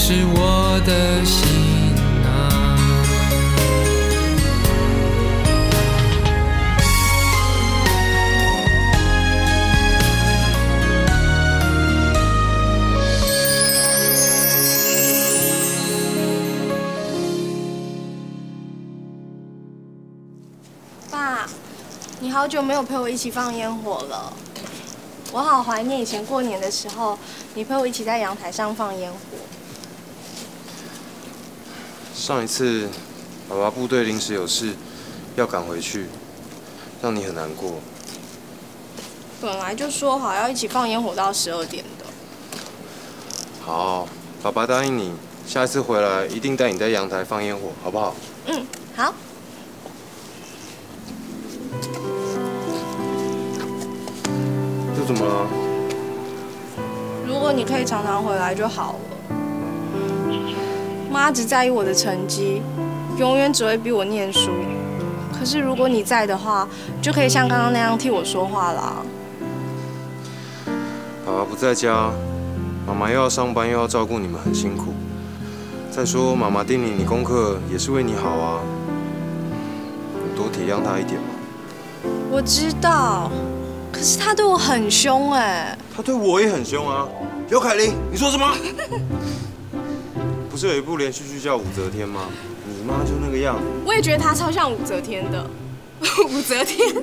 是我的行囊。爸，你好久没有陪我一起放烟火了，我好怀念以前过年的时候，你陪我一起在阳台上放烟火。上一次爸爸部队临时有事要赶回去，让你很难过。本来就说好要一起放烟火到十二点的。好，爸爸答应你，下一次回来一定带你在阳台放烟火，好不好？嗯，好。又怎么了？如果你可以常常回来就好了。妈只在意我的成绩，永远只会逼我念书。可是如果你在的话，就可以像刚刚那样替我说话啦。爸爸不在家，妈妈又要上班又要照顾你们，很辛苦。再说妈妈叮咛你功课也是为你好啊，你多体谅她一点嘛。我知道，可是她对我很凶哎。她对我也很凶啊。刘凯琳，你说什么？不是有一部连续剧叫《武则天》吗？你妈就那个样子。我也觉得她超像武则天的。武则天。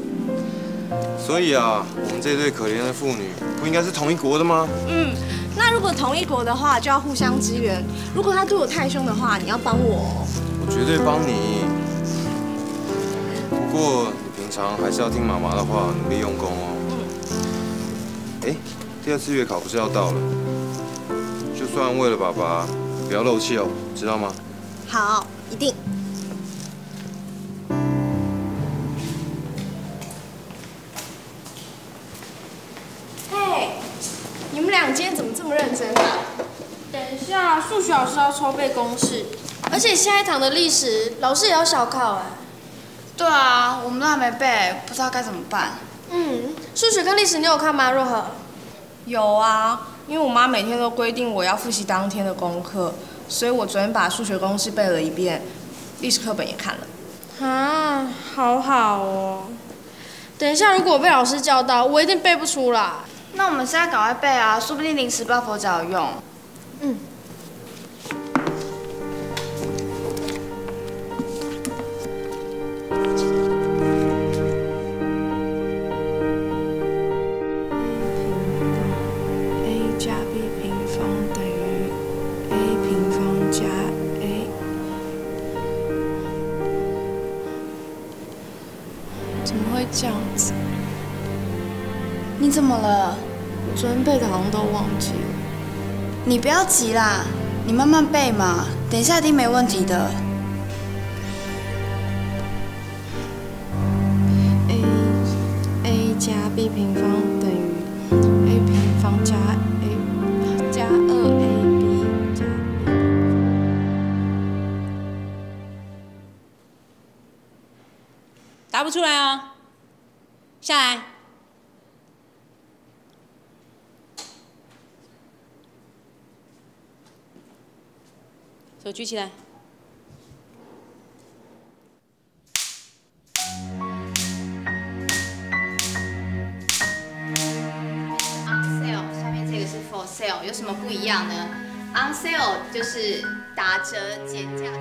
所以啊，我们这对可怜的父女不应该是同一国的吗？嗯，那如果同一国的话，就要互相支援。如果他对我太凶的话，你要帮我。我绝对帮你。不过你平常还是要听妈妈的话，努力用功哦。嗯。哎，第二次月考不是要到了？就算为了爸爸，不要漏气哦，知道吗？好，一定。嘿，你们俩今天怎么这么认真啊？等一下，数学老师要抽背公式，而且下一堂的历史老师也要小考哎。对啊，我们都还没背，不知道该怎么办。嗯，数学跟历史你有看吗？若何？有啊，因为我妈每天都规定我要复习当天的功课，所以我昨天把数学公式背了一遍，历史课本也看了。啊，好好哦。等一下，如果我被老师叫到，我一定背不出来。那我们现在赶快背啊，说不定临时抱佛脚有用。嗯。加 a。怎么会这样子？你怎么了？我昨天背的好像都忘记了。你不要急啦，你慢慢背嘛，等一下一定没问题的。a a 加 b 平方等于 a 平方加出来啊！下来，手举起来。上面是 on sale，下面这个是 for sale，有什么不一样呢？on sale 就是打折减价。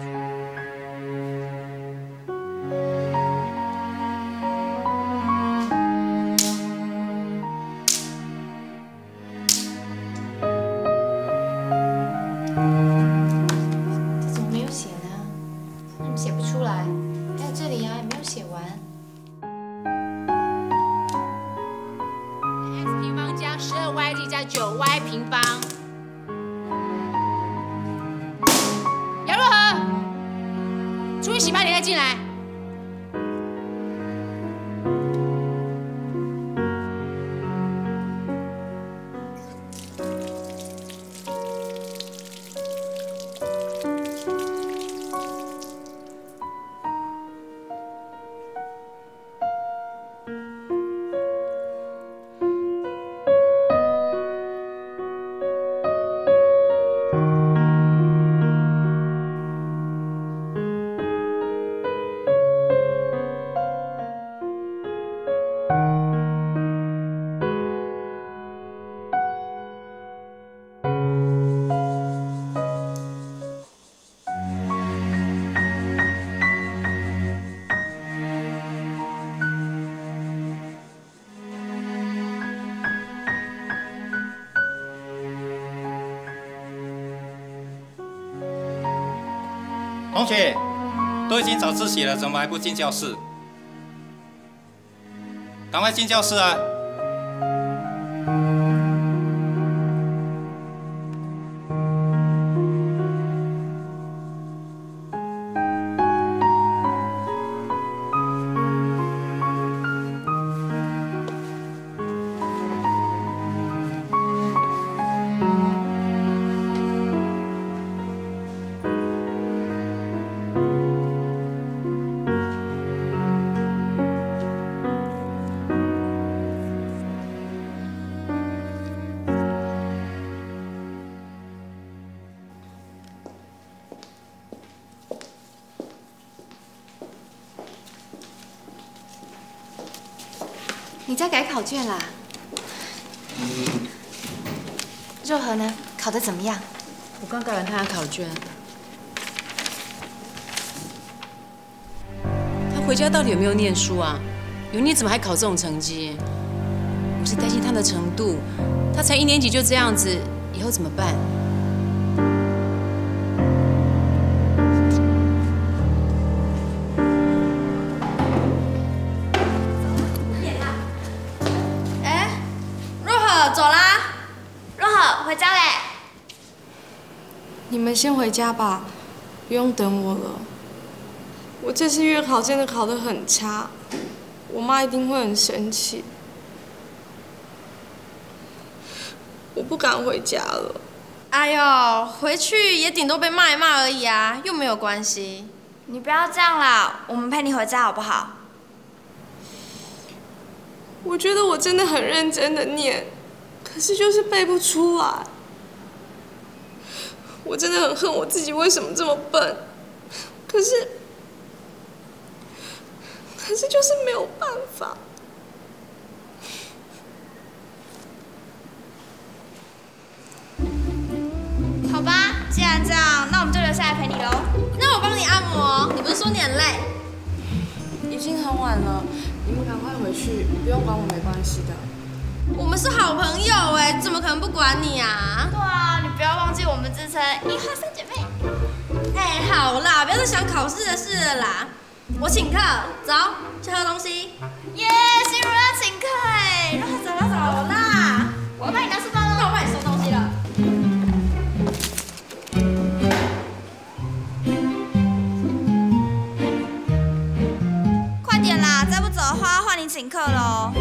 去洗把脸再进来。同学，都已经早自习了，怎么还不进教室？赶快进教室啊！你在改考卷啦？若何呢？考得怎么样？我刚改完他的考卷。他回家到底有没有念书啊？有你怎么还考这种成绩？我是担心他的程度，他才一年级就这样子，以后怎么办？们先回家吧，不用等我了。我这次月考真的考得很差，我妈一定会很生气。我不敢回家了。哎呦，回去也顶多被骂一骂而已啊，又没有关系。你不要这样啦，我们陪你回家好不好？我觉得我真的很认真的念，可是就是背不出来。我真的很恨我自己为什么这么笨，可是，可是就是没有办法。好吧，既然这样，那我们就留下来陪你喽。那我帮你按摩，你不是说你很累？已经很晚了，你们赶快回去，不用管我没关系的。我们是好朋友哎，怎么可能不管你啊？对啊，你不要忘记我们自称一花三姐妹。哎，好啦，不要再想考试的事了啦。我请客，走，去喝东西。耶，心如要请客哎，让他走啦走啦，我要帮你拿书包喽。那我帮你收东西了。快点啦，再不走的话换你请客喽。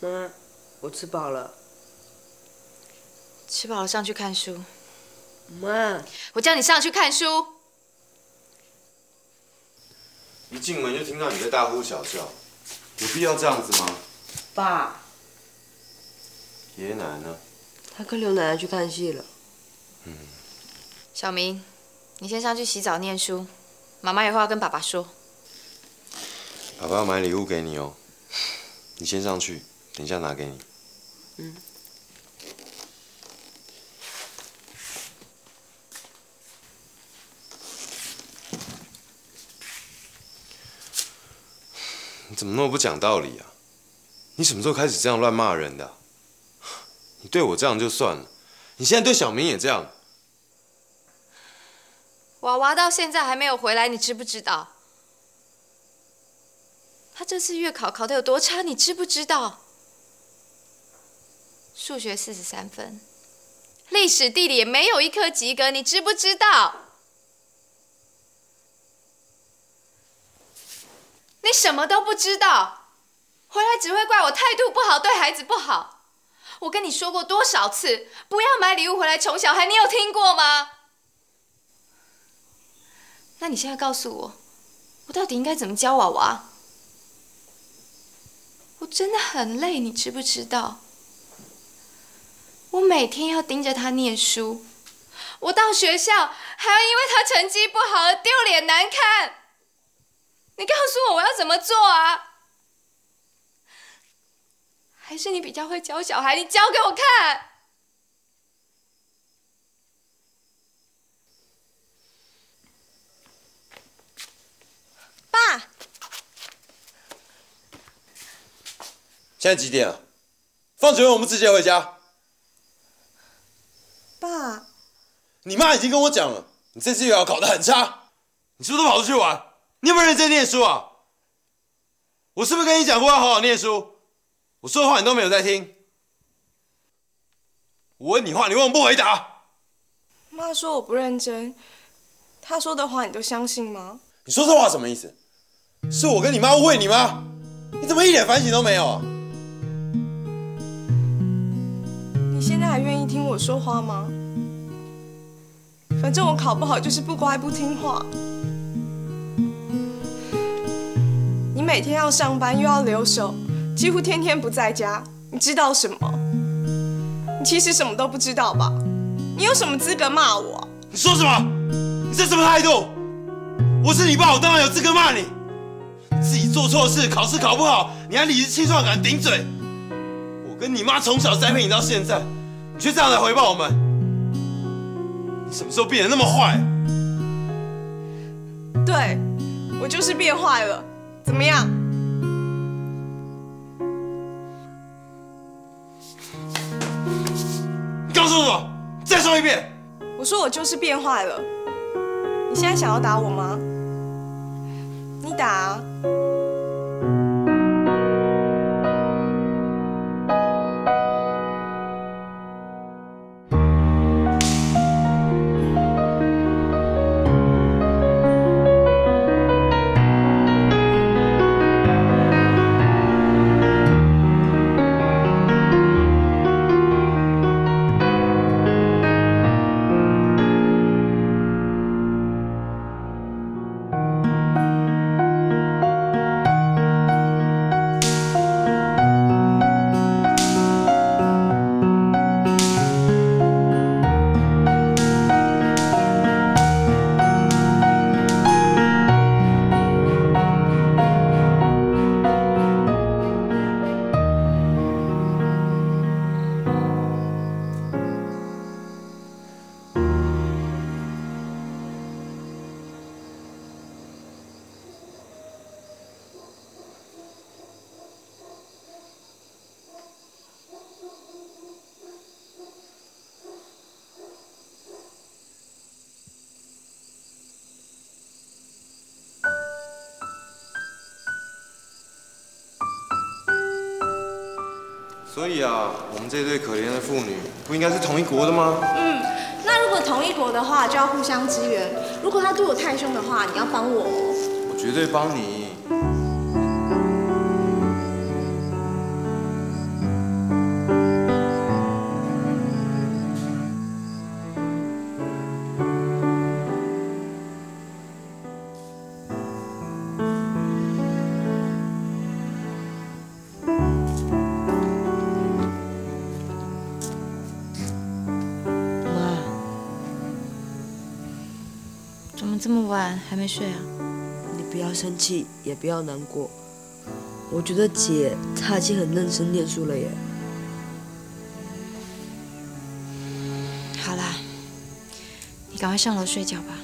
妈，我吃饱了。吃饱了上去看书。妈，我叫你上去看书。一进门就听到你在大呼小叫，有必要这样子吗？爸，爷爷奶奶呢？他跟刘奶奶去看戏了。嗯。小明，你先上去洗澡念书，妈妈有话要跟爸爸说。爸爸要买礼物给你哦，你先上去，等一下拿给你。嗯。你怎么那么不讲道理啊？你什么时候开始这样乱骂人的？你对我这样就算了，你现在对小明也这样。娃娃到现在还没有回来，你知不知道？他这次月考考得有多差，你知不知道？数学四十三分，历史地理也没有一科及格，你知不知道？你什么都不知道，回来只会怪我态度不好，对孩子不好。我跟你说过多少次，不要买礼物回来宠小孩，你有听过吗？那你现在告诉我，我到底应该怎么教娃娃？我真的很累，你知不知道？我每天要盯着他念书，我到学校还要因为他成绩不好而丢脸难看。你告诉我我要怎么做啊？还是你比较会教小孩，你教给我看。爸，现在几点了？放学后我们直接回家。爸，你妈已经跟我讲了，你这次又要考得很差，你是不是都跑出去玩？你有没有认真念书啊？我是不是跟你讲过要好好念书？我说的话你都没有在听。我问你话，你为什么不回答？妈说我不认真，她说的话你都相信吗？你说这话什么意思？是我跟你妈误会你吗？你怎么一点反省都没有啊？说话吗？反正我考不好就是不乖不听话。你每天要上班又要留守，几乎天天不在家，你知道什么？你其实什么都不知道吧？你有什么资格骂我？你说什么？你这什么态度？我是你爸，我当然有资格骂你。自己做错事，考试考不好，你还理直气壮敢顶嘴。我跟你妈从小栽培你到现在，你却这样来回报我们。你什么时候变得那么坏？对，我就是变坏了。怎么样？你告诉我，再说一遍。我说我就是变坏了。你现在想要打我吗？你打啊！所以啊，我们这对可怜的父女不应该是同一国的吗？嗯，那如果同一国的话，就要互相支援。如果他对我太凶的话，你要帮我。我绝对帮你。没睡啊？你不要生气，也不要难过。我觉得姐她已经很认真念书了耶。好啦，你赶快上楼睡觉吧。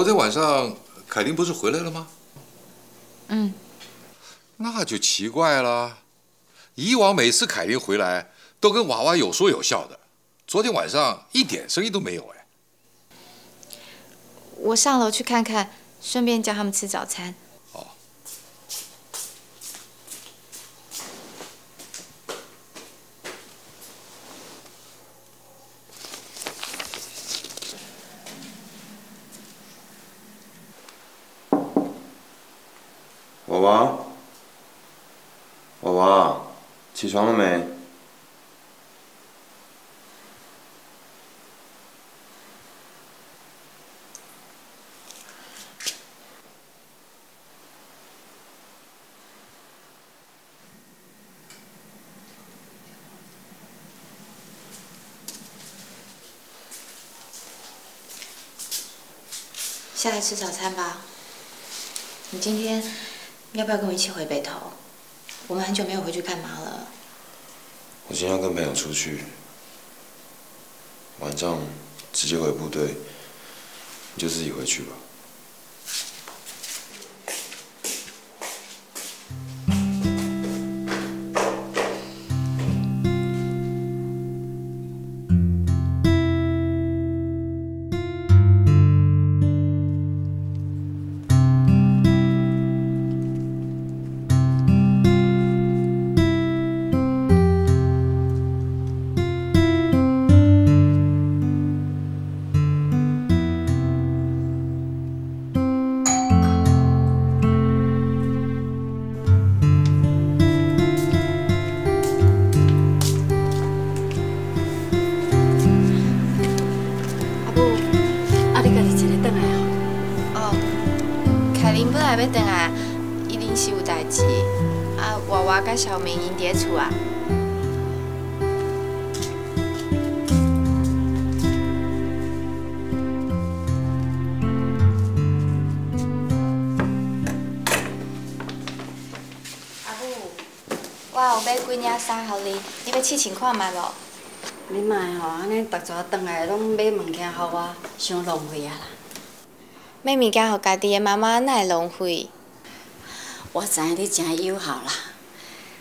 昨天晚上凯琳不是回来了吗？嗯，那就奇怪了。以往每次凯琳回来都跟娃娃有说有笑的，昨天晚上一点声音都没有哎。我上楼去看看，顺便叫他们吃早餐。娃娃，娃娃，起床了没？下来吃早餐吧。你今天。要不要跟我一起回北头？我们很久没有回去干嘛了。我今天要跟朋友出去，晚上直接回部队，你就自己回去吧。甲小明因伫厝啊。阿母，我有买几领衫互你，你要试穿看觅无？你莫吼，安尼逐逝转来拢买物件互我，伤浪费啊啦！买物件互家己的妈妈，哪会浪费？我知影你真友好啦，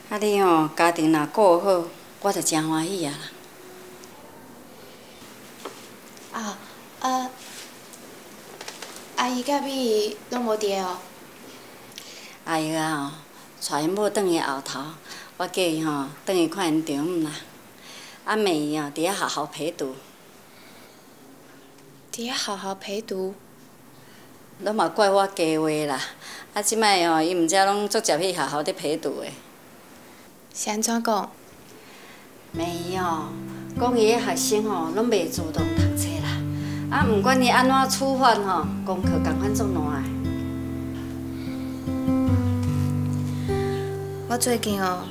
啊你吼家庭若顾好，我就真欢喜啊啦。啊，啊，阿姨甲咪拢无伫哦。阿姨啊吼，带因某转去后头，我叫伊吼转去看因丈母啦。啊妹伊哦，伫遐好好陪读。伫遐好好陪读？拢嘛怪我加话啦。啊，即摆哦，伊毋则拢足接去学校伫陪读的。是安怎讲？妹伊哦，讲伊个学生吼，拢袂主动读册啦。啊，毋管伊安怎处罚吼，功课共款做烂的。我最近哦，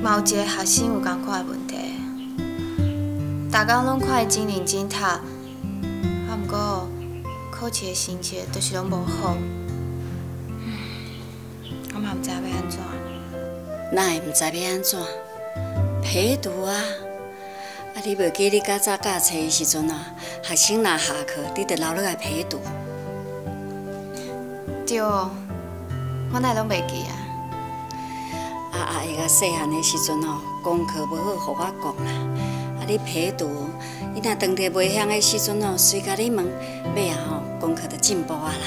嘛有一个学生有共款的问题，逐工拢看伊真认真读，啊，毋过考试的成绩就是拢无好。我嘛毋知要安怎。哪会毋知要安怎？陪读啊！啊，你袂记你较早教册的时阵啊，学生若下课，你着留落来陪读。对，我哪会拢袂记啊？啊啊！伊个细汉的时阵哦，功课无好，互我讲啦。啊，你陪读，伊若当着袂晓的时阵哦，随甲你问，尾啊吼，功课就进步啊啦。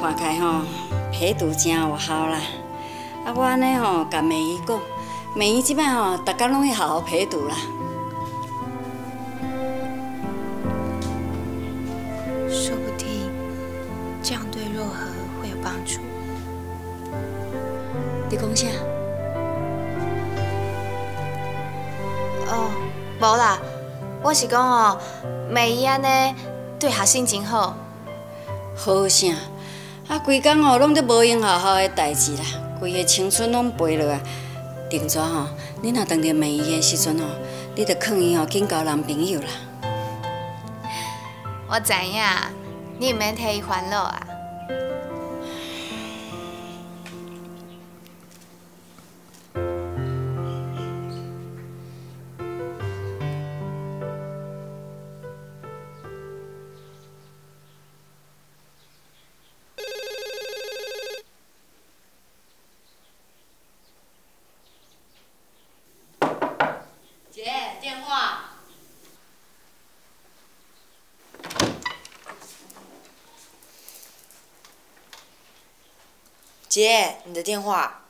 看起吼，陪读真有效啦。啊，我安尼吼，甲美姨讲，美姨即摆吼，逐工拢去好好陪读啦。说不定这样对若何会有帮助。你讲啥？哦，无啦，我是讲哦，美姨安尼对学生真好。好啥？啊，规工吼拢伫无闲好好的代志啦，规个青春拢飞落啊。顶早吼，你若当着美姨的时阵吼，你着劝伊吼紧交男朋友啦。我知影，你毋免替伊烦恼啊。电话。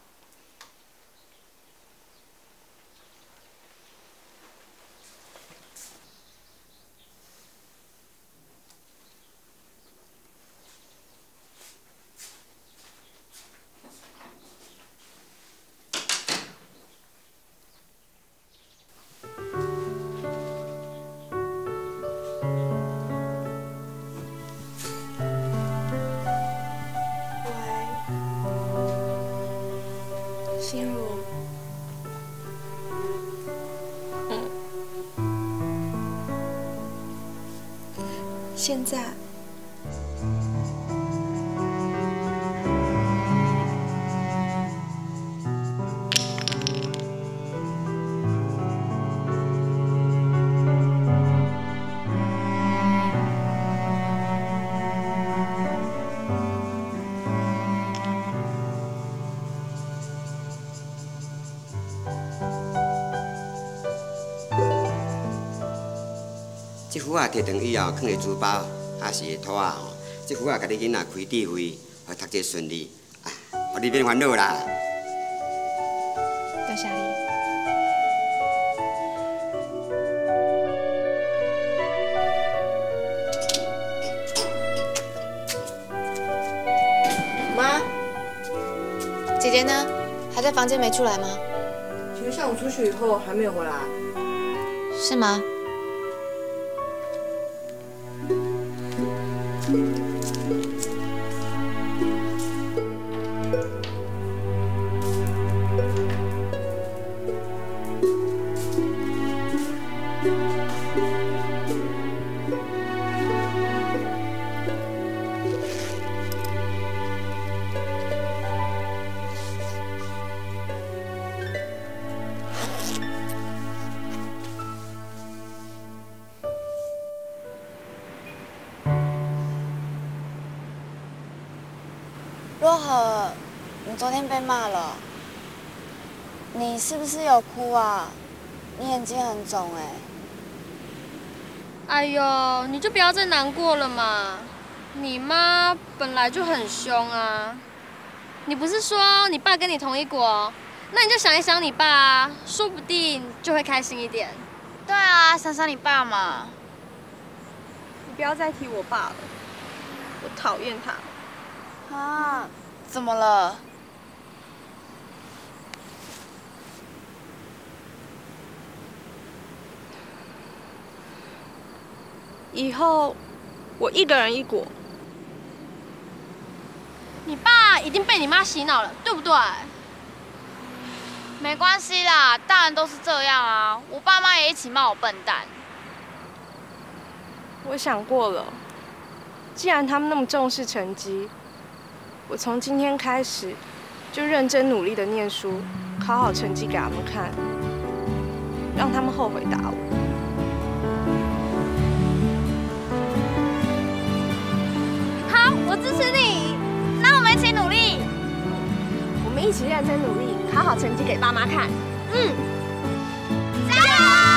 即副啊，摕长以后，放个珠包，还是拖啊吼。即副啊，甲你囡仔开智慧，互读册顺利，啊，互你免烦恼啦。多谢你。妈，姐姐呢？还在房间没出来吗？其实下午出去以后还没有回来。是吗？若何，你昨天被骂了，你是不是有哭啊？你眼睛很肿哎。哎呦，你就不要再难过了嘛。你妈本来就很凶啊。你不是说你爸跟你同一国？那你就想一想你爸啊，说不定就会开心一点。对啊，想想你爸嘛。你不要再提我爸了，我讨厌他。啊，怎么了？以后我一个人一股。你爸已经被你妈洗脑了，对不对？没关系啦，大人都是这样啊。我爸妈也一起骂我笨蛋。我想过了，既然他们那么重视成绩。我从今天开始就认真努力的念书，考好成绩给他们看，让他们后悔打我。好，我支持你。那我们一起努力，我们一起认真努力，考好成绩给爸妈看。嗯。刚拢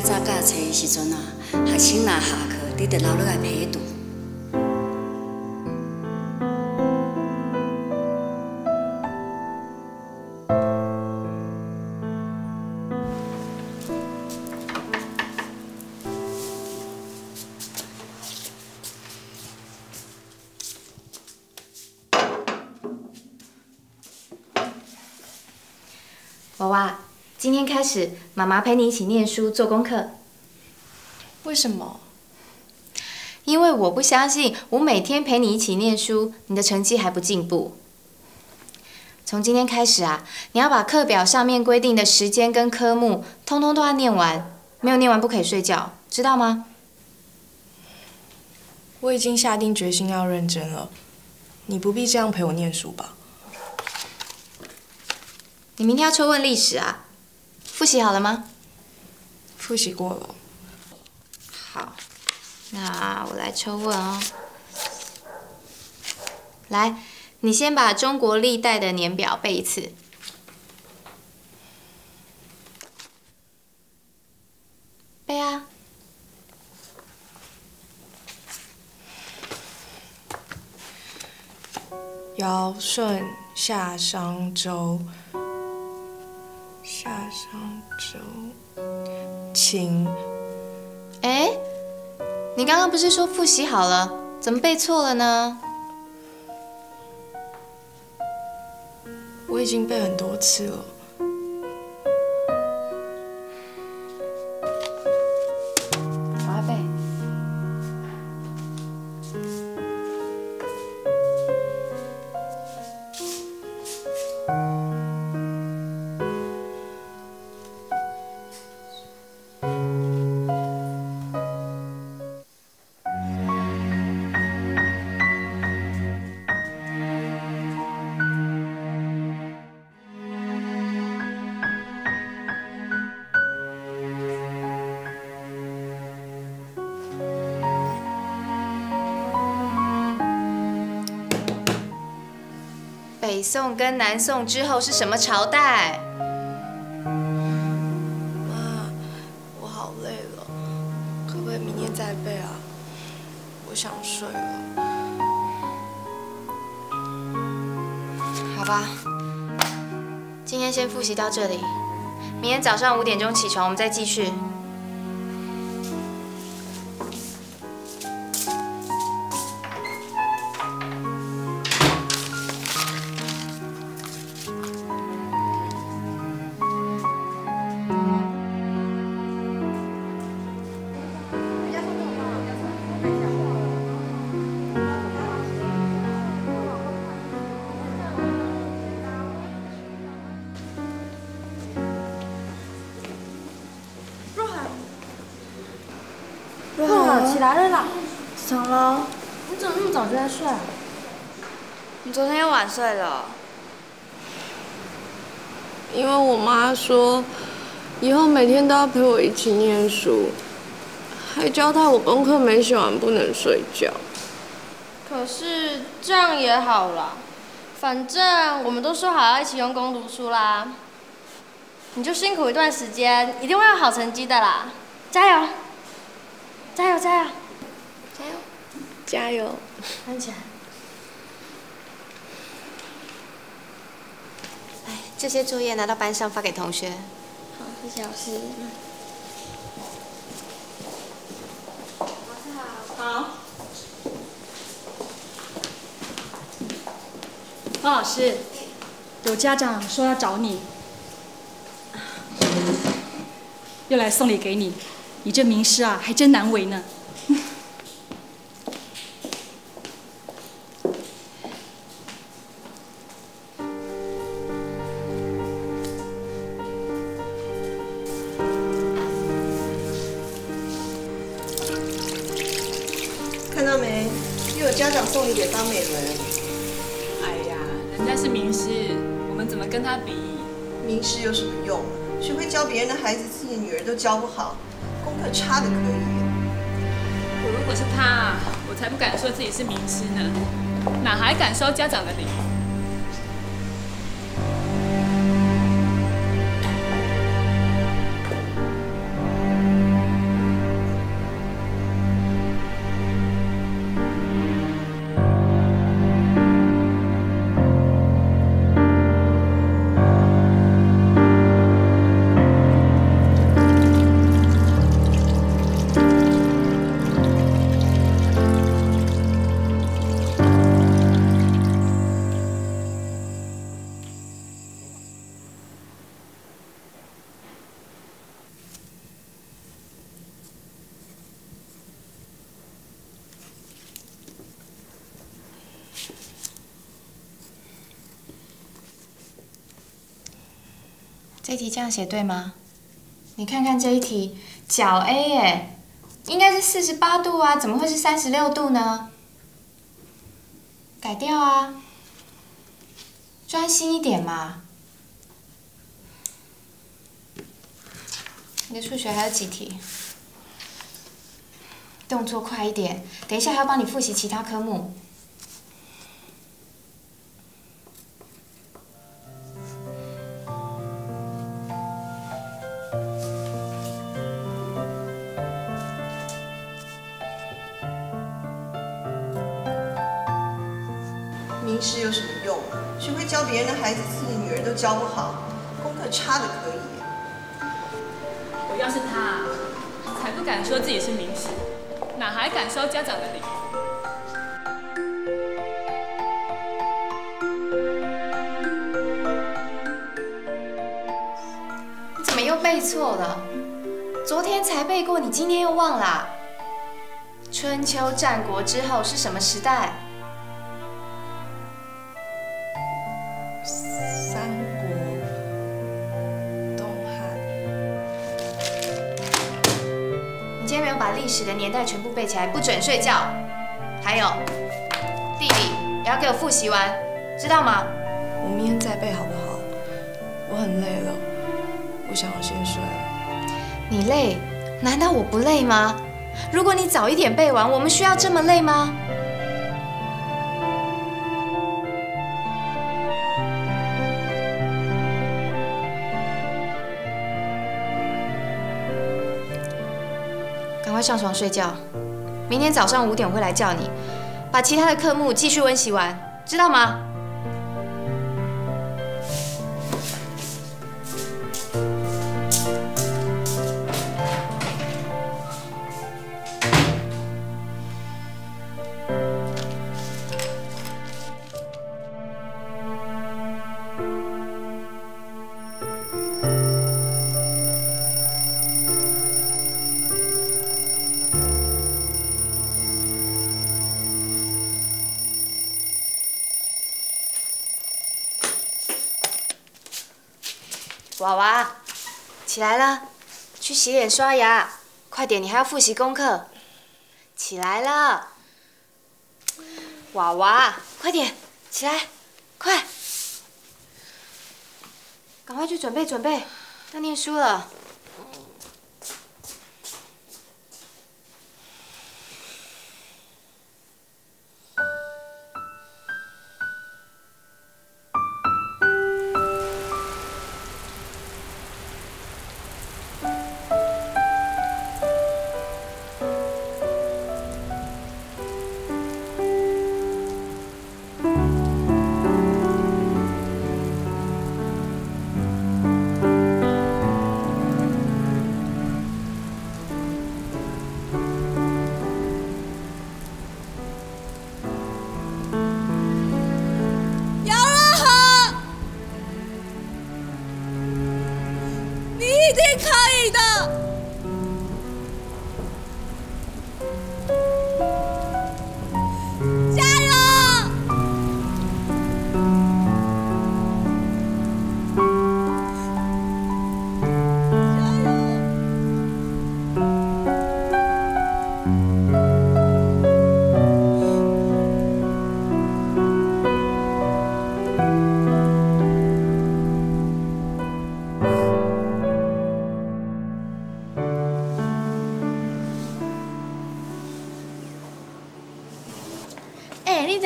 早教册的时阵啊，学生若下课，你得留落来陪读。娃娃，今天开始，妈妈陪你一起念书、做功课。为什么？因为我不相信，我每天陪你一起念书，你的成绩还不进步。从今天开始啊，你要把课表上面规定的时间跟科目，通通都要念完，没有念完不可以睡觉，知道吗？我已经下定决心要认真了，你不必这样陪我念书吧。你明天要抽问历史啊？复习好了吗？复习过了。好，那我来抽问哦。来，你先把中国历代的年表背一次。背啊。尧舜夏商周。夏商周，秦。哎，你刚刚不是说复习好了，怎么背错了呢？我已经背很多次了。北宋跟南宋之后是什么朝代？妈，我好累了，可不可以明天再背啊？我想睡了。好吧，今天先复习到这里，明天早上五点钟起床，我们再继续。起来了啦！起床了。你怎么那么早就在睡？你昨天又晚睡了。因为我妈说，以后每天都要陪我一起念书，还交代我功课没写完不能睡觉。可是这样也好啦，反正我们都说好要一起用功读书啦。你就辛苦一段时间，一定会有好成绩的啦！加油！加油！加油！加油！加油！站起来。来，这些作业拿到班上发给同学。好，谢谢老师。好。方老师，有家长说要找你，又来送礼给你。你这名师啊，还真难为呢。看到没？又有家长送礼给方美伦。哎呀，人家是名师，我们怎么跟他比？名师有什么用？学会教别人的孩子，自己的女儿都教不好，功课差的可以。我如果是他，我才不敢说自己是名师呢，哪还敢收家长的礼？题这样写对吗？你看看这一题，角 A 耶，应该是四十八度啊，怎么会是三十六度呢？改掉啊，专心一点嘛。你的数学还有几题？动作快一点，等一下还要帮你复习其他科目。名师有什么用？学会教别人的孩子，自己女儿都教不好，功课差的可以。我要是他，才不敢说自己是名师，哪还敢收家长的礼？你怎么又背错了？昨天才背过，你今天又忘了？春秋战国之后是什么时代？历史的年代全部背起来，不准睡觉。还有地理也要给我复习完，知道吗？我明天再背好不好？我很累了，我想要先睡了。你累？难道我不累吗？如果你早一点背完，我们需要这么累吗？快上床睡觉。明天早上五点我会来叫你，把其他的科目继续温习完，知道吗？娃娃，起来了，去洗脸刷牙，快点，你还要复习功课。起来了，娃娃，快点，起来，快，赶快去准备准备，要念书了。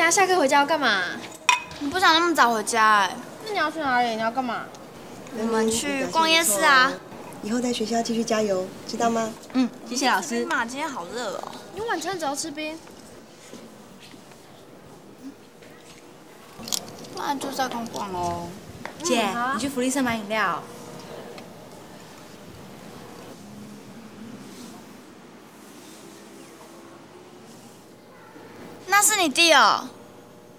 等下下课回家要干嘛？你不想那么早回家哎、那你要去哪里？你要干嘛？我们去逛夜市啊。以后在学校继续加油，知道吗？嗯，谢谢老师。妈，今天好热哦。你晚餐只要吃冰。那就在逛逛哦。姐，你去福利社买饮料。你弟哦，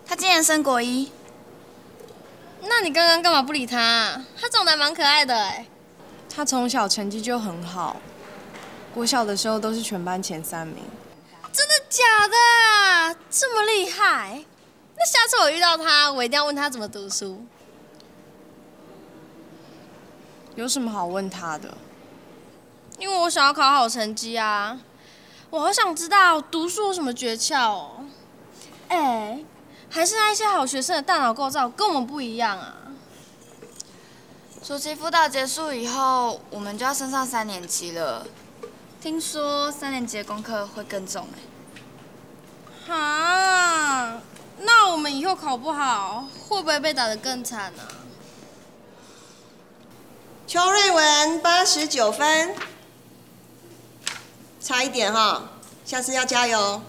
他今年升国一。那你刚刚干嘛不理他？他长得还蛮可爱的哎。他从小成绩就很好，国小的时候都是全班前三名。真的假的？这么厉害？那下次我遇到他，我一定要问他怎么读书。有什么好问他的？因为我想要考好成绩啊！我好想知道读书有什么诀窍哦。哎，还是那一些好学生的大脑构造跟我们不一样啊。暑期辅导结束以后，我们就要升上三年级了。听说三年级的功课会更重哎。哈，那我们以后考不好，会不会被打得更惨啊？邱瑞文八十九分，差一点哈，下次要加油。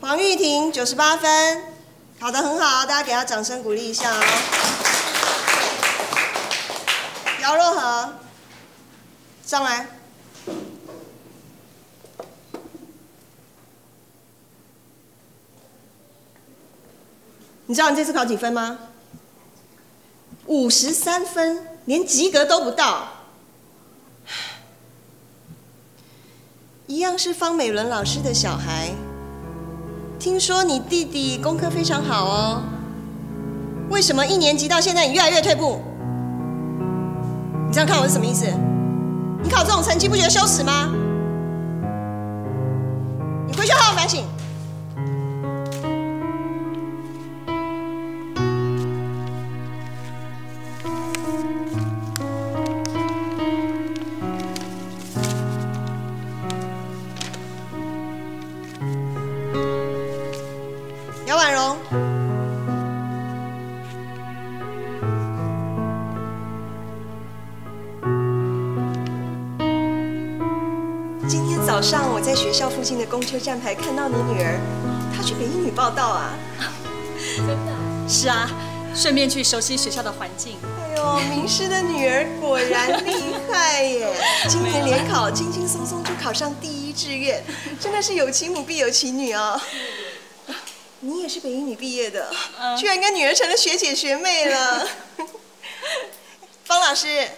黄玉婷九十八分，考得很好，大家给她掌声鼓励一下哦。姚若和，上来。你知道你这次考几分吗？五十三分，连及格都不到。一样是方美伦老师的小孩，听说你弟弟功课非常好哦。为什么一年级到现在你越来越退步？你这样看我是什么意思？你考这种成绩不觉得羞耻吗？你回去好好反省。在学校附近的公车站牌看到你女儿，她去北一女报道啊。真的？是啊，顺便去熟悉学校的环境。哎呦，名师的女儿果然厉害耶！今年联考轻轻松松就考上第一志愿，真的是有其母必有其女啊。你也是北一女毕业的，居然跟女儿成了学姐学妹了。方老师，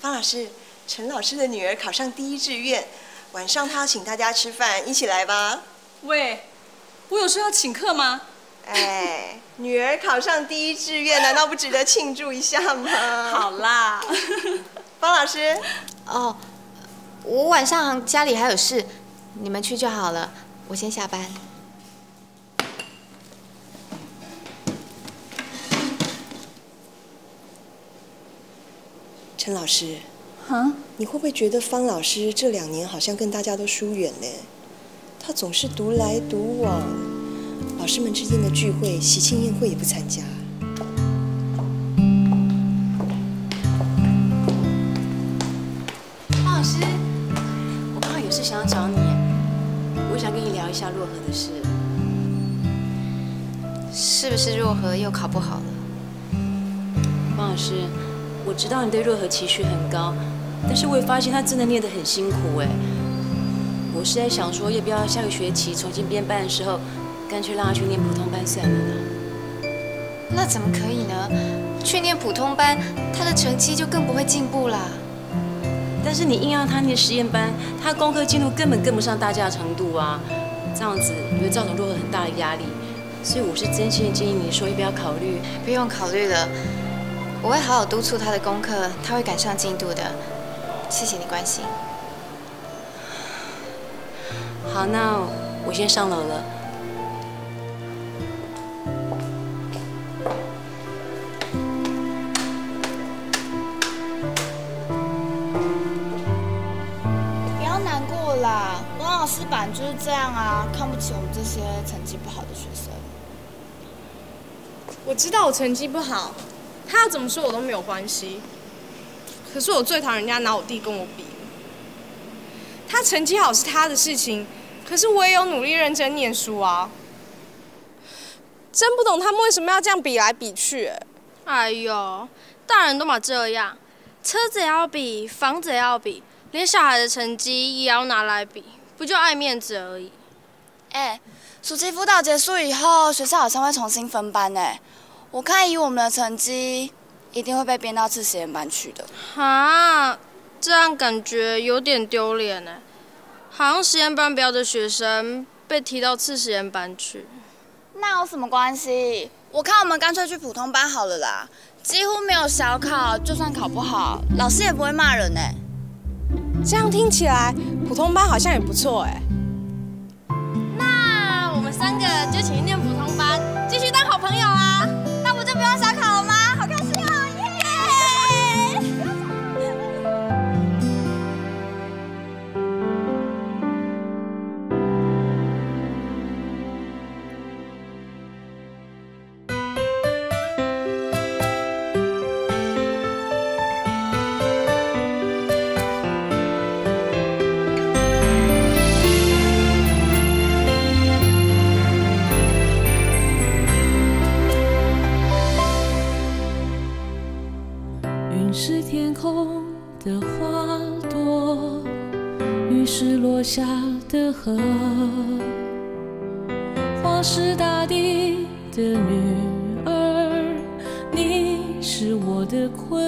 方老师，陈老师的女儿考上第一志愿，晚上他要请大家吃饭，一起来吧。喂，我有说要请客吗？哎，女儿考上第一志愿，难道不值得庆祝一下吗？好啦，方老师，哦，我晚上家里还有事，你们去就好了，我先下班。陈老师，啊，你会不会觉得方老师这两年好像跟大家都疏远呢？他总是独来独往，老师们之间的聚会、喜庆宴会也不参加。方老师，我刚好有事想要找你，我想跟你聊一下若何的事。是不是若何又考不好了？方老师，我知道你对若何期许很高，但是我也发现他真的念得很辛苦哎。我是在想说，要不要下个学期重新编班的时候，干脆让他去念普通班算了呢？那怎么可以呢？去念普通班，他的成绩就更不会进步啦。但是你硬要他念实验班，他功课进度根本跟不上大家的程度啊！这样子你会造成若何很大的压力。所以我是真心建议你说，要不要考虑？不用考虑了，我会好好督促他的功课，他会赶上进度的。谢谢你关心。好，那我先上楼了。不要难过啦，王老师本来就是这样啊，看不起我们这些成绩不好的学生。我知道我成绩不好，他要怎么说我都没有关系。可是我最讨厌人家拿我弟跟我比。他成绩好是他的事情，可是我也有努力认真念书啊。真不懂他们为什么要这样比来比去。哎呦，大人都嘛这样，车子也要比，房子也要比，连小孩的成绩也要拿来比，不就爱面子而已。哎，暑期辅导结束以后，学校好像会重新分班呢。我看以我们的成绩，一定会被编到次实验班去的。哈，这样感觉有点丢脸呢。好像实验班标的学生被提到次实验班去。那有什么关系？我看我们干脆去普通班好了啦，几乎没有小考，就算考不好，老师也不会骂人呢。这样听起来，普通班好像也不错哎。那我们三个就一起念普通班，继续当好朋友啊！的河，我是大地的女儿，你是我的困